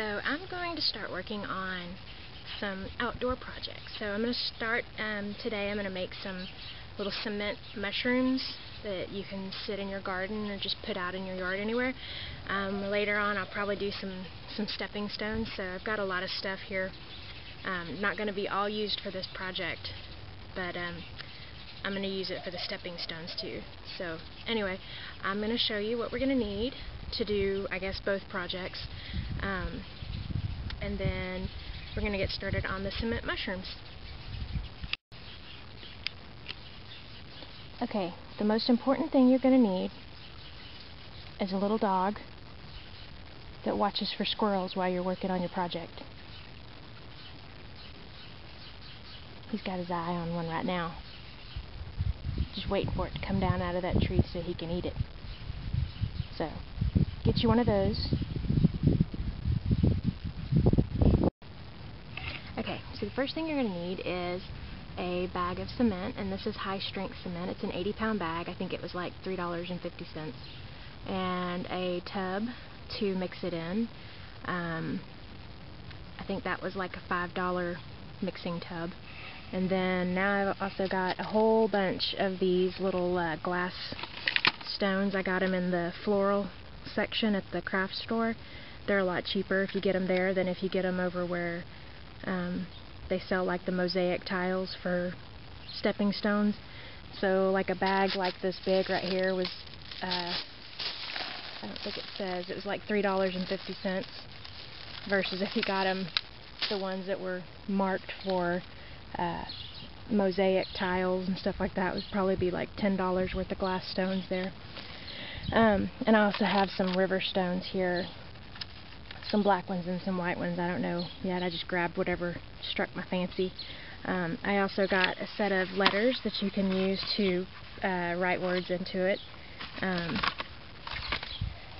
So I'm going to start working on some outdoor projects. So I'm going to start um, today, I'm going to make some little cement mushrooms that you can sit in your garden or just put out in your yard anywhere. Um, later on I'll probably do some, some stepping stones. So I've got a lot of stuff here. Um, not going to be all used for this project, but um, I'm going to use it for the stepping stones too. So anyway, I'm going to show you what we're going to need to do, I guess, both projects. Um, and then we're going to get started on the cement mushrooms. Okay, the most important thing you're going to need is a little dog that watches for squirrels while you're working on your project. He's got his eye on one right now. Just waiting for it to come down out of that tree so he can eat it. So, get you one of those. Okay, so the first thing you're going to need is a bag of cement, and this is high strength cement. It's an 80 pound bag. I think it was like $3.50. And a tub to mix it in. Um, I think that was like a $5 mixing tub. And then now I've also got a whole bunch of these little uh, glass stones. I got them in the floral section at the craft store. They're a lot cheaper if you get them there than if you get them over where um, they sell like the mosaic tiles for stepping stones. So like a bag like this big right here was, uh, I don't think it says, it was like $3.50 versus if you got them the ones that were marked for uh, mosaic tiles and stuff like that would probably be like $10 worth of glass stones there. Um, and I also have some river stones here, some black ones and some white ones. I don't know yet. I just grabbed whatever struck my fancy. Um, I also got a set of letters that you can use to uh, write words into it. Um,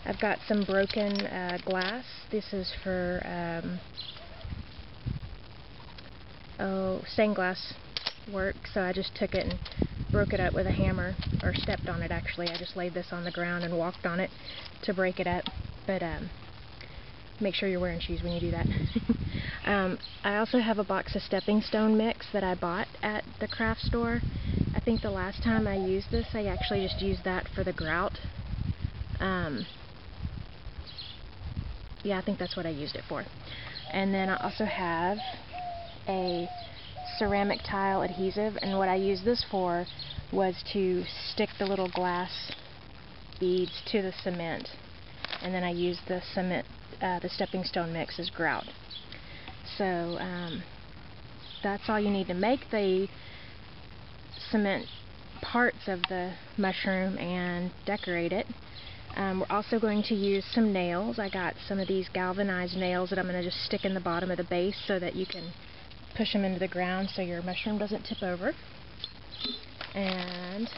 I've got some broken uh, glass. This is for um, oh, stained glass work, so I just took it and broke it up with a hammer, or stepped on it actually. I just laid this on the ground and walked on it to break it up. But um, make sure you're wearing shoes when you do that. um, I also have a box of stepping stone mix that I bought at the craft store. I think the last time I used this, I actually just used that for the grout. Um, yeah, I think that's what I used it for. And then I also have a ceramic tile adhesive and what I used this for was to stick the little glass beads to the cement and then I used the cement, uh, the stepping stone mix is grout. So um, that's all you need to make the cement parts of the mushroom and decorate it. Um, we're also going to use some nails. I got some of these galvanized nails that I'm going to just stick in the bottom of the base so that you can push them into the ground so your mushroom doesn't tip over. And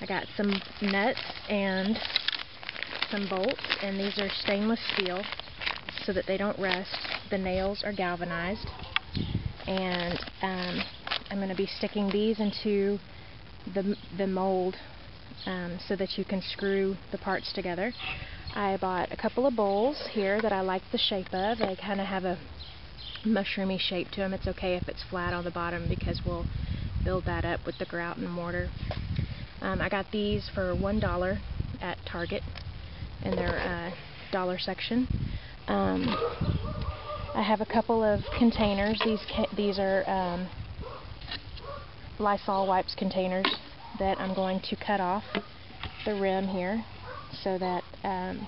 I got some nuts and some bolts, and these are stainless steel so that they don't rust. The nails are galvanized. And um, I'm going to be sticking these into the, the mold um, so that you can screw the parts together. I bought a couple of bowls here that I like the shape of. They kind of have a mushroomy shape to them. It's okay if it's flat on the bottom because we'll build that up with the grout and mortar. Um, I got these for $1 at Target in their uh, dollar section. Um, I have a couple of containers. These these are um, Lysol wipes containers that I'm going to cut off the rim here so that um,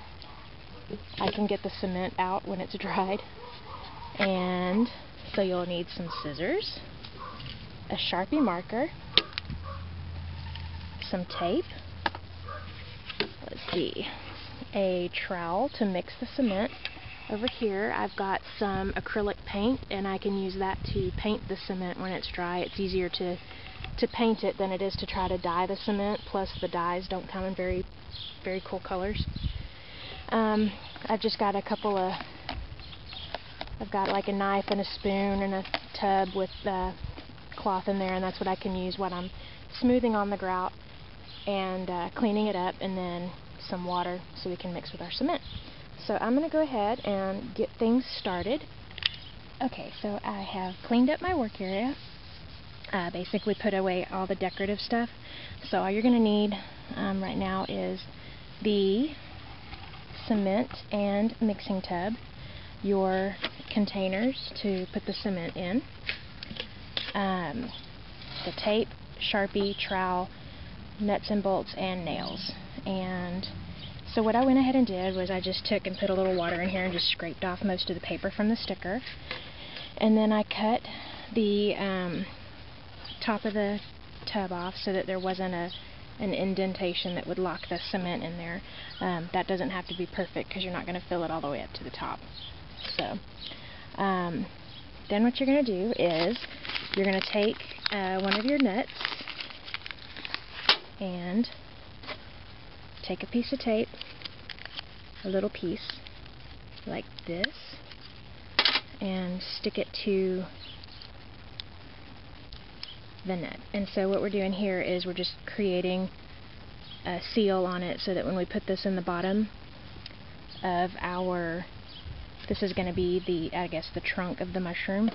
I can get the cement out when it's dried. And so you'll need some scissors, a Sharpie marker, some tape, let's see, a trowel to mix the cement. Over here I've got some acrylic paint and I can use that to paint the cement when it's dry. It's easier to to paint it than it is to try to dye the cement plus the dyes don't come in very very cool colors. Um, I've just got a couple of I've got like a knife and a spoon and a tub with uh, cloth in there and that's what I can use when I'm smoothing on the grout and uh, cleaning it up and then some water so we can mix with our cement. So I'm going to go ahead and get things started. Okay, so I have cleaned up my work area. Uh, basically put away all the decorative stuff. So all you're going to need um, right now is the cement and mixing tub, your containers to put the cement in, um, the tape, sharpie, trowel, nuts and bolts, and nails. And so what I went ahead and did was I just took and put a little water in here and just scraped off most of the paper from the sticker. And then I cut the um, top of the tub off so that there wasn't a an indentation that would lock the cement in there. Um, that doesn't have to be perfect because you're not going to fill it all the way up to the top. So, um, then what you're going to do is you're going to take uh, one of your nuts and take a piece of tape, a little piece like this, and stick it to the nut. And so what we're doing here is we're just creating a seal on it so that when we put this in the bottom of our, this is going to be the, I guess, the trunk of the mushroom.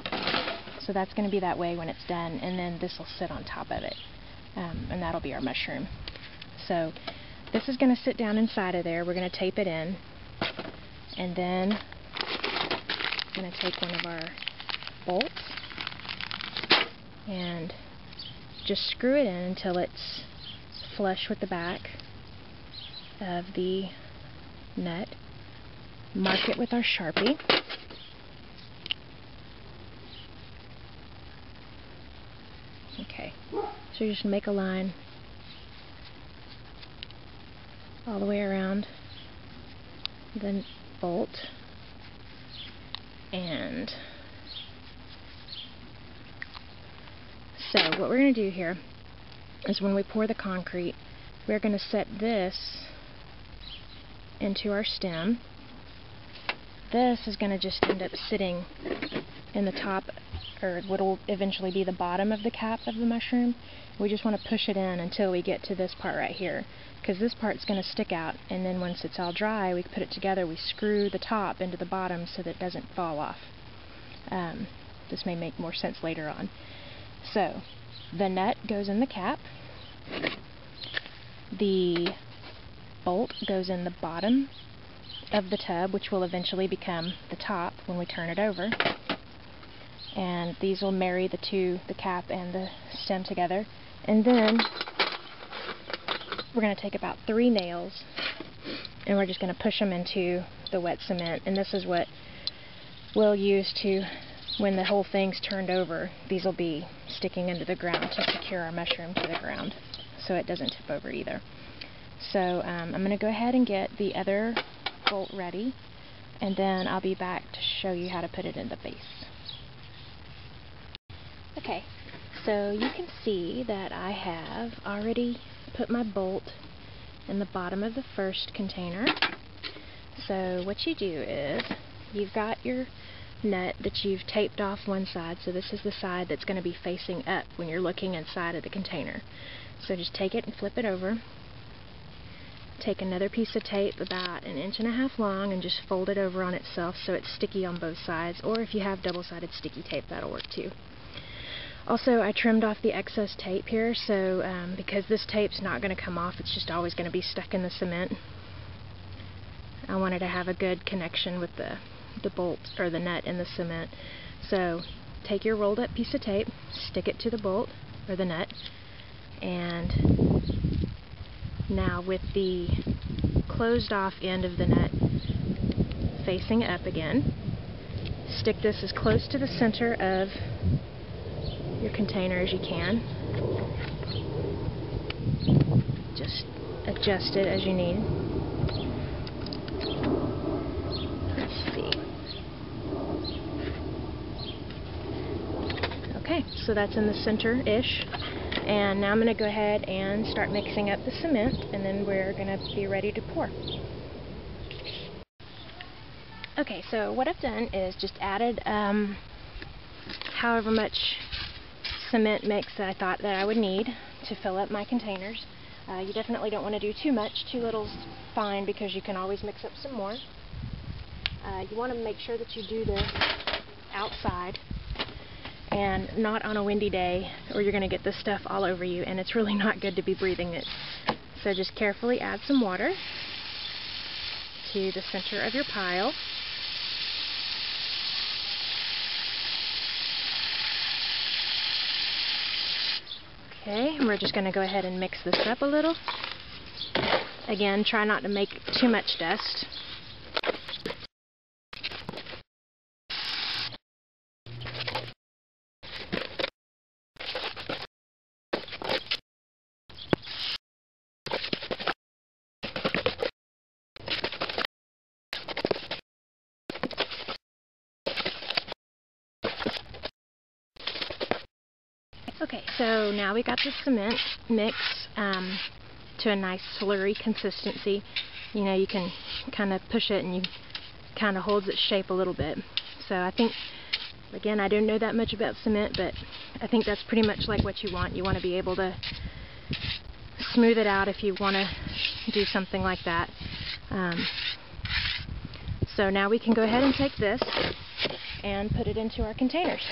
So that's going to be that way when it's done, and then this will sit on top of it. Um, and that'll be our mushroom. So this is going to sit down inside of there. We're going to tape it in. And then I'm going to take one of our bolts and just screw it in until it's flush with the back of the nut. Mark it with our Sharpie. Okay, so you just make a line all the way around the bolt and So what we're going to do here is when we pour the concrete, we're going to set this into our stem. This is going to just end up sitting in the top, or what will eventually be the bottom of the cap of the mushroom. We just want to push it in until we get to this part right here, because this part's going to stick out, and then once it's all dry, we put it together, we screw the top into the bottom so that it doesn't fall off. Um, this may make more sense later on. So, the nut goes in the cap. The bolt goes in the bottom of the tub, which will eventually become the top when we turn it over. And these will marry the two, the cap and the stem together. And then we're going to take about three nails and we're just going to push them into the wet cement. And this is what we'll use to when the whole thing's turned over, these will be sticking into the ground to secure our mushroom to the ground so it doesn't tip over either. So um, I'm going to go ahead and get the other bolt ready and then I'll be back to show you how to put it in the base. Okay, so you can see that I have already put my bolt in the bottom of the first container. So what you do is you've got your nut that you've taped off one side. So this is the side that's going to be facing up when you're looking inside of the container. So just take it and flip it over. Take another piece of tape about an inch and a half long and just fold it over on itself so it's sticky on both sides. Or if you have double-sided sticky tape, that'll work too. Also, I trimmed off the excess tape here, so um, because this tape's not going to come off, it's just always going to be stuck in the cement. I wanted to have a good connection with the the bolt or the nut in the cement. So take your rolled up piece of tape, stick it to the bolt or the nut, and now with the closed off end of the nut facing up again, stick this as close to the center of your container as you can. Just adjust it as you need. Okay, so that's in the center-ish. And now I'm going to go ahead and start mixing up the cement, and then we're going to be ready to pour. Okay, so what I've done is just added um, however much cement mix that I thought that I would need to fill up my containers. Uh, you definitely don't want to do too much. Too little's fine because you can always mix up some more. Uh, you want to make sure that you do this outside and not on a windy day or you're going to get this stuff all over you and it's really not good to be breathing it. So just carefully add some water to the center of your pile. Okay, we're just going to go ahead and mix this up a little. Again, try not to make too much dust. So now we got the cement mix um, to a nice slurry consistency. You know, you can kind of push it and you kind of holds its shape a little bit. So I think, again, I don't know that much about cement, but I think that's pretty much like what you want. You want to be able to smooth it out if you want to do something like that. Um, so now we can go ahead and take this and put it into our containers.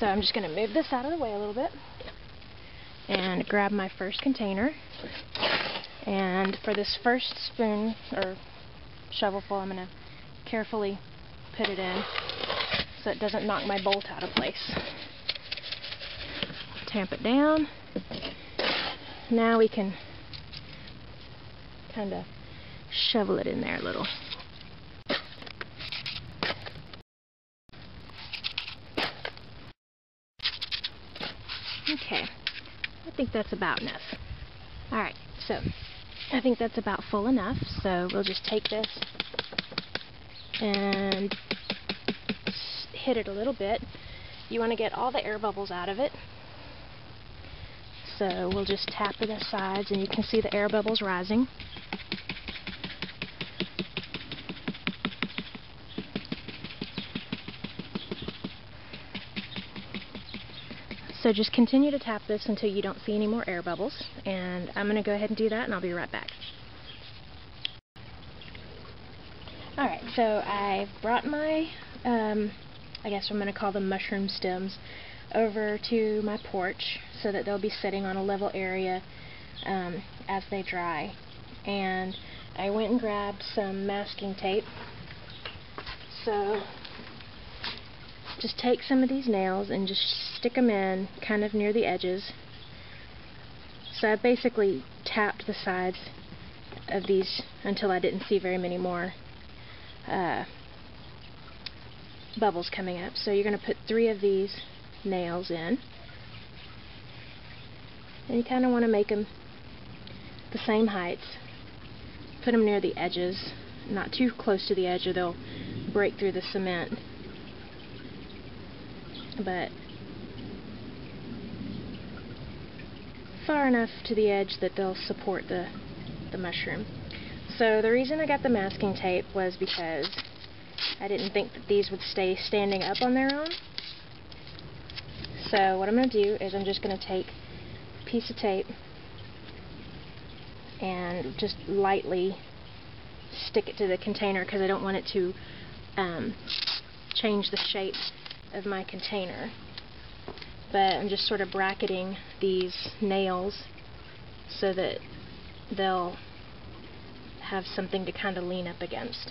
So I'm just going to move this out of the way a little bit and grab my first container. And for this first spoon or shovelful, I'm going to carefully put it in so it doesn't knock my bolt out of place. Tamp it down. Now we can kind of shovel it in there a little. Okay, I think that's about enough. Alright, so I think that's about full enough, so we'll just take this and hit it a little bit. You want to get all the air bubbles out of it. So we'll just tap the sides and you can see the air bubbles rising. So just continue to tap this until you don't see any more air bubbles. And I'm going to go ahead and do that and I'll be right back. Alright, so I brought my, um, I guess I'm going to call them mushroom stems, over to my porch so that they'll be sitting on a level area um, as they dry. And I went and grabbed some masking tape. So just take some of these nails and just stick them in kind of near the edges. So I basically tapped the sides of these until I didn't see very many more uh, bubbles coming up. So you're going to put three of these nails in. And you kind of want to make them the same heights. Put them near the edges, not too close to the edge or they'll break through the cement but far enough to the edge that they'll support the, the mushroom. So the reason I got the masking tape was because I didn't think that these would stay standing up on their own. So what I'm going to do is I'm just going to take a piece of tape and just lightly stick it to the container because I don't want it to um, change the shape of my container. But I'm just sort of bracketing these nails so that they'll have something to kind of lean up against.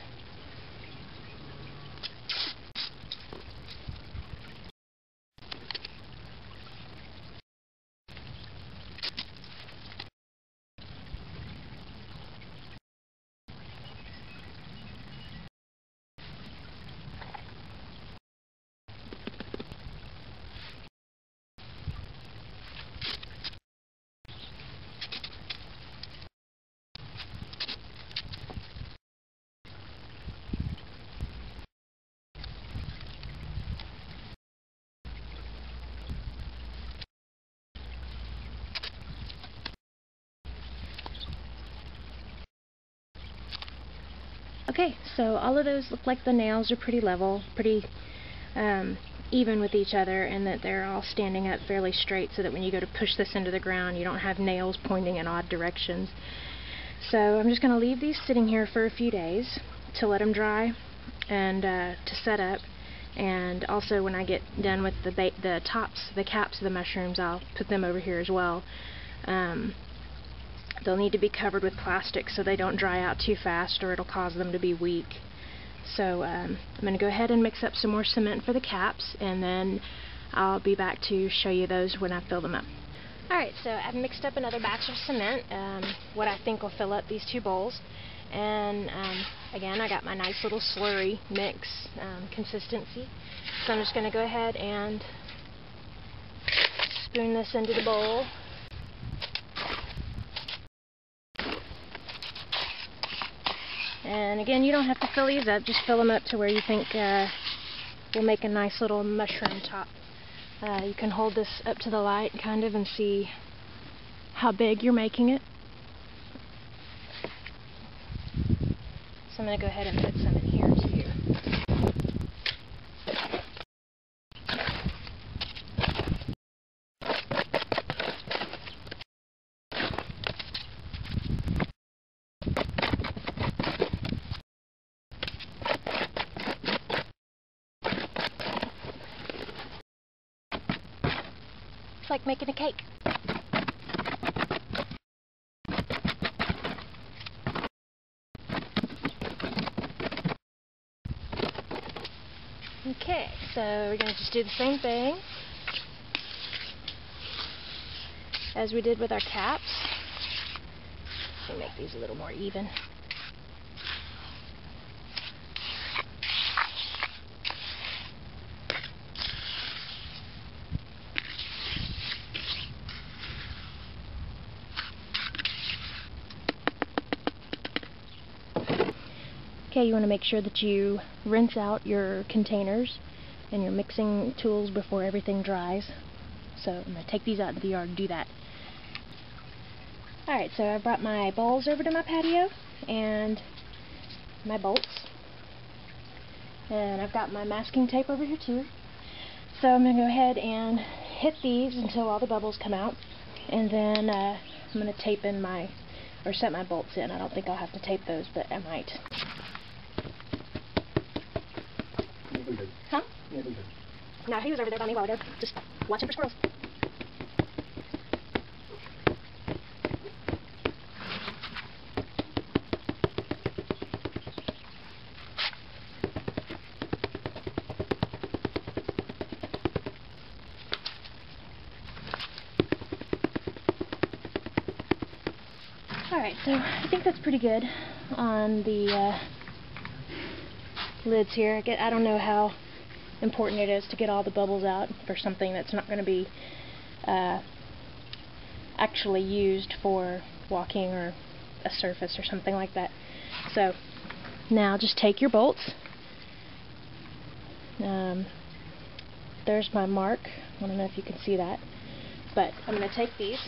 Okay, so all of those look like the nails are pretty level, pretty um, even with each other, and that they're all standing up fairly straight so that when you go to push this into the ground, you don't have nails pointing in odd directions. So I'm just going to leave these sitting here for a few days to let them dry and uh, to set up. And also when I get done with the the tops, the caps of the mushrooms, I'll put them over here as well. Um, they'll need to be covered with plastic so they don't dry out too fast or it'll cause them to be weak. So um, I'm going to go ahead and mix up some more cement for the caps and then I'll be back to show you those when I fill them up. Alright, so I've mixed up another batch of cement, um, what I think will fill up these two bowls. And um, again, I got my nice little slurry mix um, consistency. So I'm just going to go ahead and spoon this into the bowl. And again, you don't have to fill these up, just fill them up to where you think uh, will make a nice little mushroom top. Uh, you can hold this up to the light kind of and see how big you're making it. So I'm going to go ahead and put some in like making a cake. Okay, so we're going to just do the same thing as we did with our caps. Let me make these a little more even. You want to make sure that you rinse out your containers and your mixing tools before everything dries. So I'm going to take these out into the yard and do that. Alright, so I brought my bowls over to my patio and my bolts. And I've got my masking tape over here too. So I'm going to go ahead and hit these until all the bubbles come out. And then uh, I'm going to tape in my, or set my bolts in. I don't think I'll have to tape those, but I might. Huh? No, he was over there by me a while ago, just watching for squirrels. Alright, so I think that's pretty good on the uh, lids here. I don't know how important it is to get all the bubbles out for something that's not going to be uh, actually used for walking or a surface or something like that. So now just take your bolts. Um, there's my mark. I don't know if you can see that. But I'm going to take these,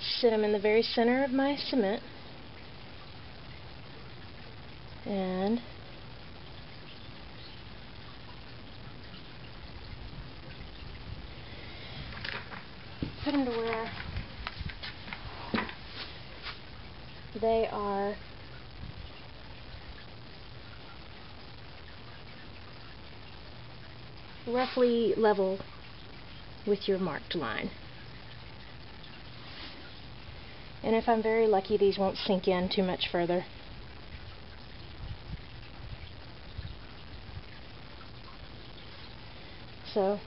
sit them in the very center of my cement, and put them to where they are roughly level with your marked line. And if I'm very lucky, these won't sink in too much further. So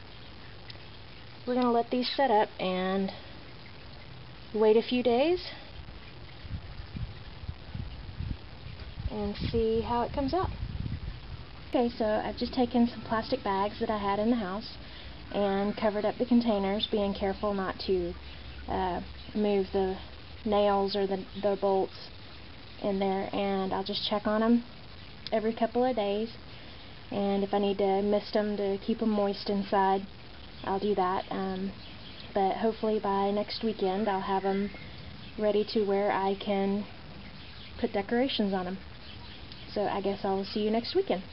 we're going to let these set up and wait a few days and see how it comes out. Okay, so I've just taken some plastic bags that I had in the house and covered up the containers, being careful not to uh, move the nails or the, the bolts in there, and I'll just check on them every couple of days and if I need to mist them to keep them moist inside I'll do that um, but hopefully by next weekend I'll have them ready to where I can put decorations on them so I guess I'll see you next weekend